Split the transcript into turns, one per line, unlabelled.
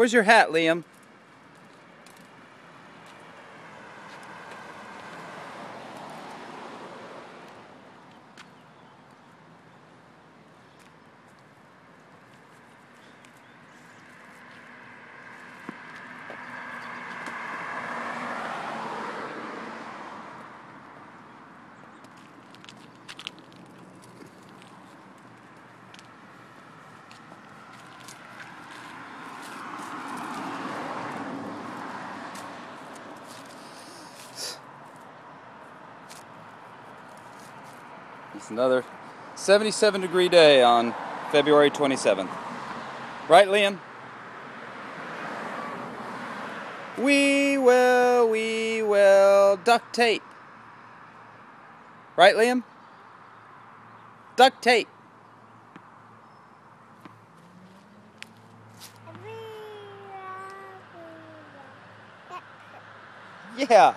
Where's your hat, Liam? It's another 77 degree day on February 27th. Right, Liam? We will, we will duct tape. Right, Liam? Duct tape. Yeah.